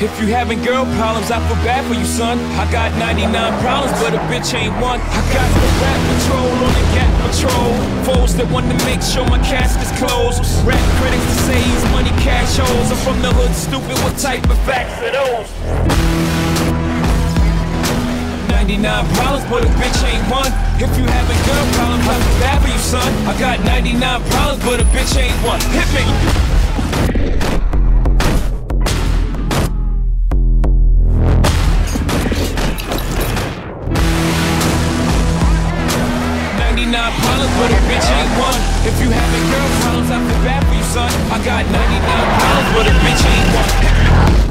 If you having girl problems, I feel bad for you, son. I got 99 problems, but a bitch ain't one. I got the rap patrol on the gap patrol. Foes that want to make sure my casket's closed. Rap critics to say he's money cash holes. I'm from the hood, stupid. What type of facts are those? 99 problems, but a bitch ain't one. If you having girl problems, I feel bad for you, son. I got 99 problems, but a bitch ain't one. Hit me. 99 problems, but a bitch ain't one. If you having girl problems, I feel bad for you, son. I got 99 problems, but a bitch ain't one.